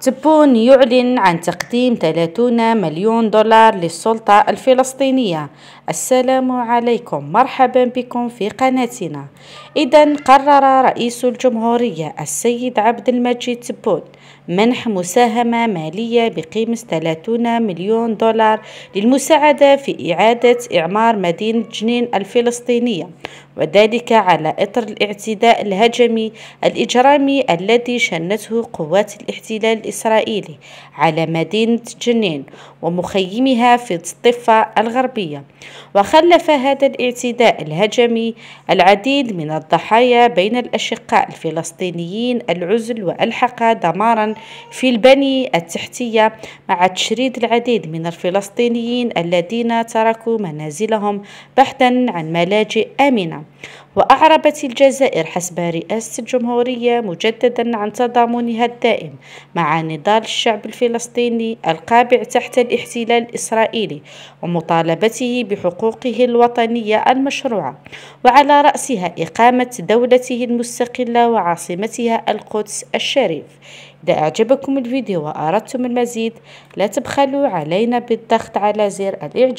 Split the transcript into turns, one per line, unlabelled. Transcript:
تبون يعلن عن تقديم 30 مليون دولار للسلطة الفلسطينية. السلام عليكم. مرحبا بكم في قناتنا. إذا قرر رئيس الجمهورية السيد عبد المجيد تبون منح مساهمة مالية بقيمة 30 مليون دولار للمساعدة في إعادة إعمار مدينة جنين الفلسطينية. وذلك على إثر الاعتداء الهجمي الإجرامي الذي شنته قوات الاحتلال الإسرائيلي على مدينة جنين ومخيمها في الضفة الغربية. وخلف هذا الاعتداء الهجمي العديد من الضحايا بين الأشقاء الفلسطينيين العزل وألحق دمارا في البني التحتية مع تشريد العديد من الفلسطينيين الذين تركوا منازلهم بحثا عن ملاجئ آمنة. وأعربت الجزائر حسب رئاسة الجمهورية مجددا عن تضامنها الدائم مع نضال الشعب الفلسطيني القابع تحت الاحتلال الإسرائيلي ومطالبته بحقوقه الوطنية المشروعة وعلى رأسها إقامة دولته المستقلة وعاصمتها القدس الشريف. إذا أعجبكم الفيديو وأردتم المزيد لا تبخلوا علينا بالضغط على زر الإعجاب.